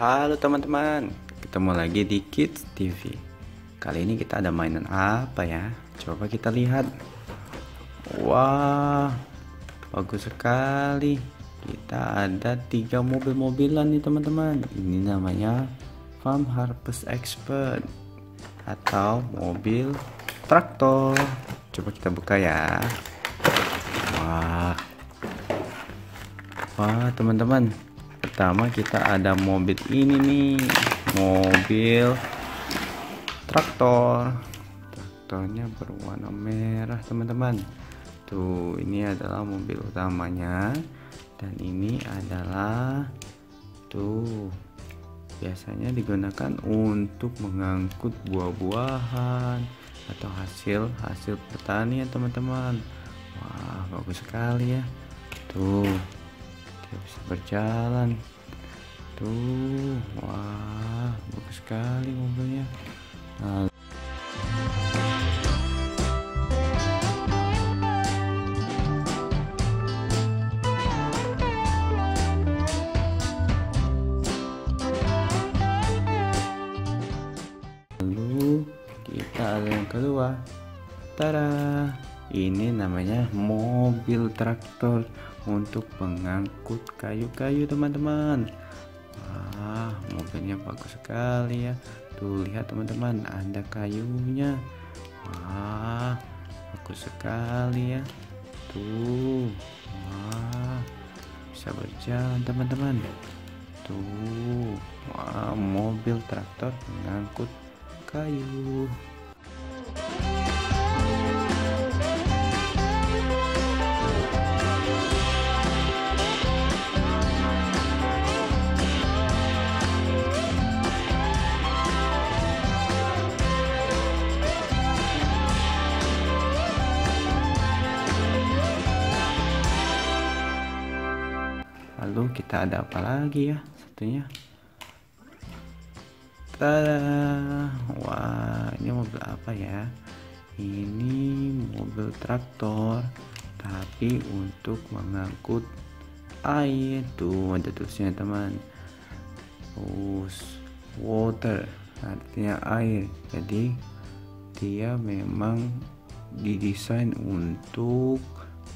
Halo teman-teman, ketemu lagi di Kids TV. Kali ini kita ada mainan apa ya? Coba kita lihat. Wah, bagus sekali. Kita ada tiga mobil-mobilan nih teman-teman. Ini namanya Farm Harvest Expert atau mobil traktor. Coba kita buka ya. Wah, wah teman-teman pertama kita ada mobil ini nih mobil traktor. Traktornya berwarna merah teman-teman. Tuh ini adalah mobil utamanya. Dan ini adalah tuh biasanya digunakan untuk mengangkut buah-buahan atau hasil hasil pertanian teman-teman. Wah bagus sekali ya. Tuh bisa berjalan. Tuh wah bagus sekali mobilnya. Nah, lalu kita ada yang kedua Tada ini namanya mobil traktor untuk mengangkut kayu-kayu teman-teman. Wah mobilnya bagus sekali ya. Tuh lihat teman-teman ada kayunya. Wah bagus sekali ya. Tuh wah bisa berjalan teman-teman. Tuh wah mobil traktor mengangkut kayu lalu kita ada apa lagi ya? Satunya. Tada. Wah ini mobil apa ya? Ini mobil traktor. Tapi untuk mengangkut air. Tuh ada tulisnya teman. Water artinya air. Jadi dia memang didesain untuk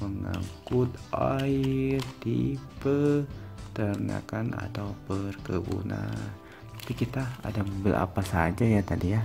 mengangkut air di peternakan atau perkebunan. Tapi kita ada mobil apa saja ya tadi ya?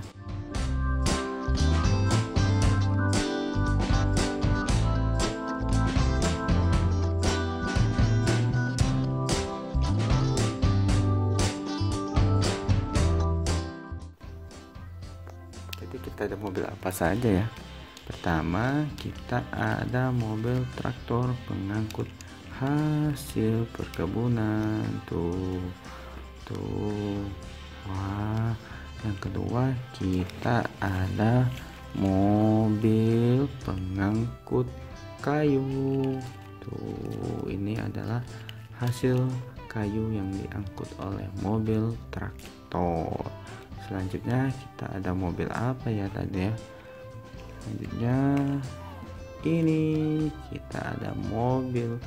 Jadi kita ada mobil apa saja ya? Pertama, kita ada mobil traktor pengangkut hasil perkebunan. Tuh. Tuh. Wah. Yang kedua, kita ada mobil pengangkut kayu. Tuh, ini adalah hasil kayu yang diangkut oleh mobil traktor. Selanjutnya kita ada mobil apa ya tadi ya? Selanjutnya ini kita ada mobil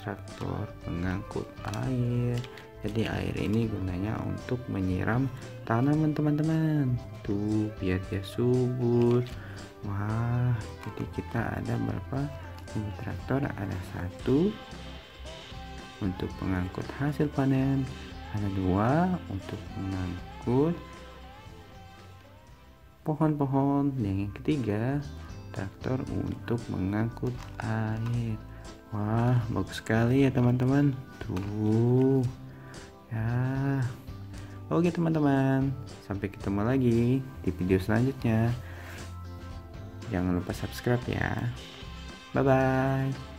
traktor pengangkut air. Jadi air ini gunanya untuk menyiram tanaman teman-teman. Tuh biar dia subur. Wah jadi kita ada berapa? Mobil traktor ada satu untuk pengangkut hasil panen. Ada dua untuk mengangkut pohon-pohon. Yang ketiga traktor untuk mengangkut air. Wah bagus sekali ya teman-teman. Tuh. Ya. Oke teman-teman. Sampai ketemu lagi di video selanjutnya. Jangan lupa subscribe ya. Bye bye